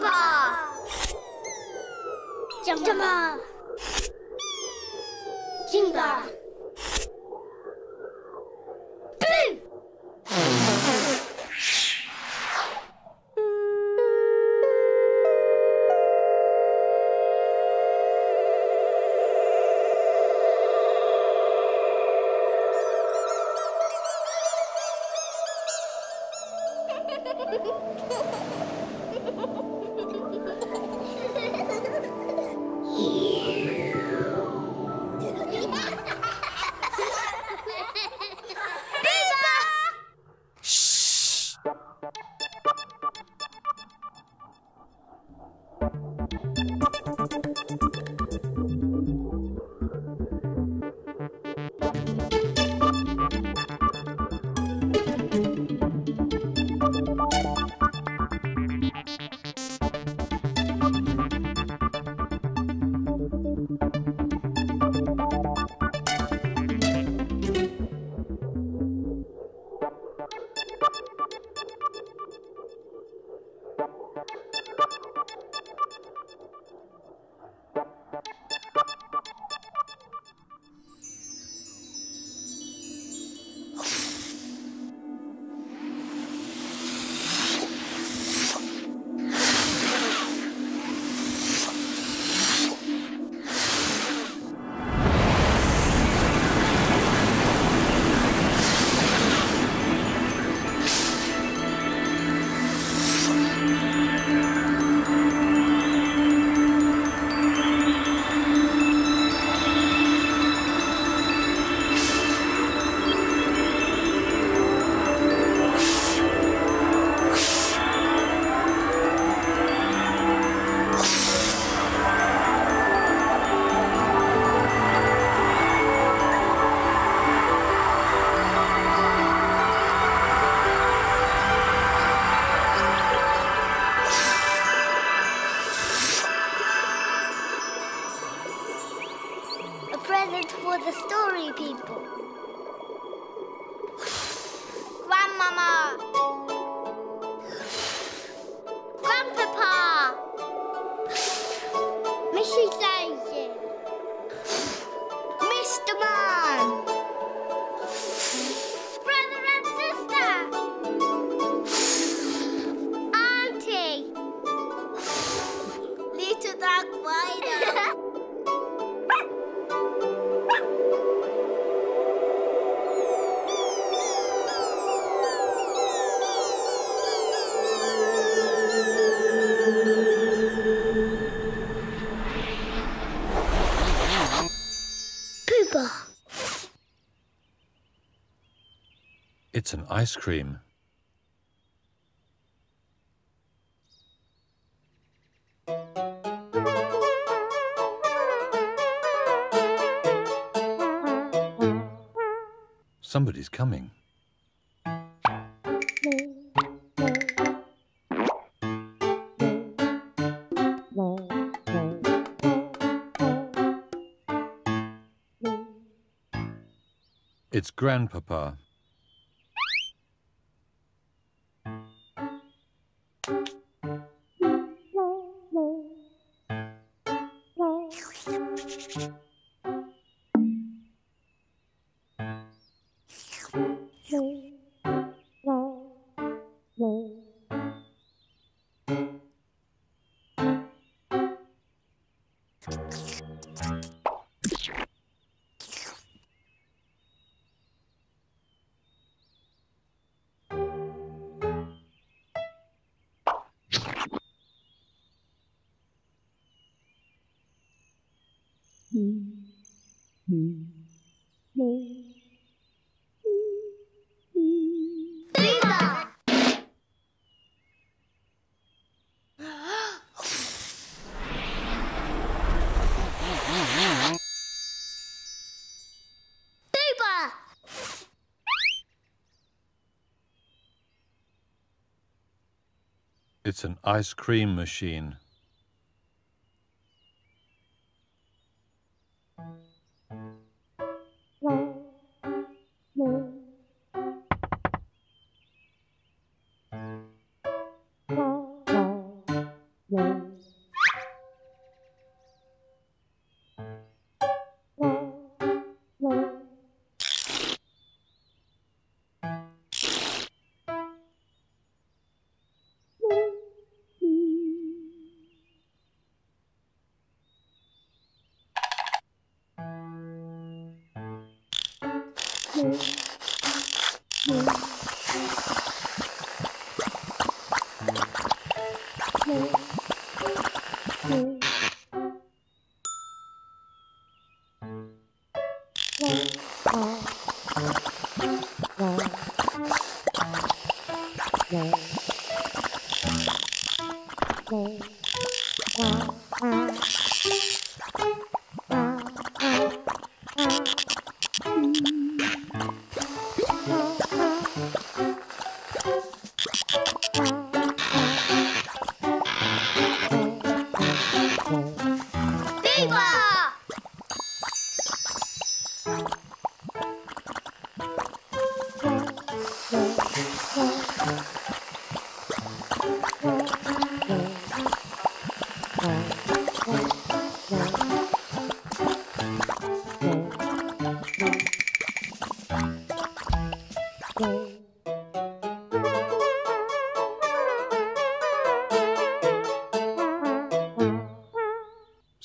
爸，怎么这么近吧？It's an ice cream. Somebody's coming. It's Grandpappa. It's an ice cream machine. 我难过。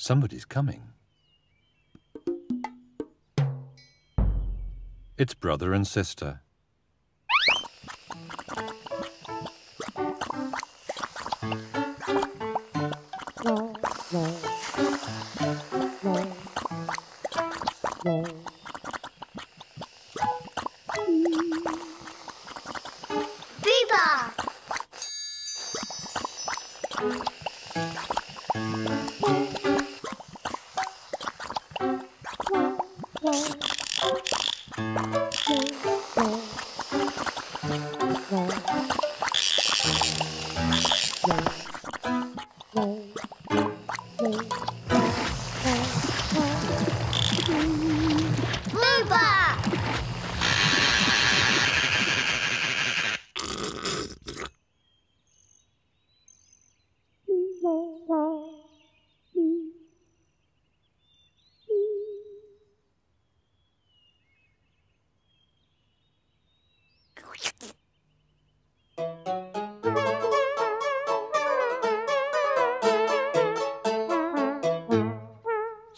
Somebody's coming. It's brother and sister.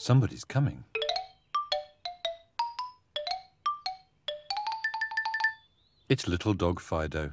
Somebody's coming. It's little dog Fido.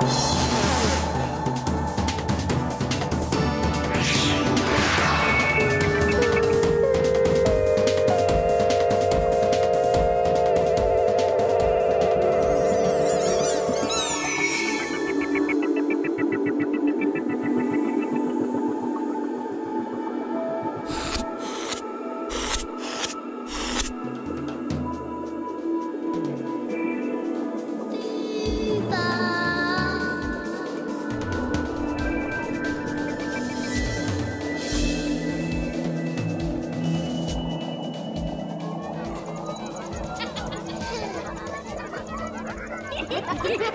Ha Oh,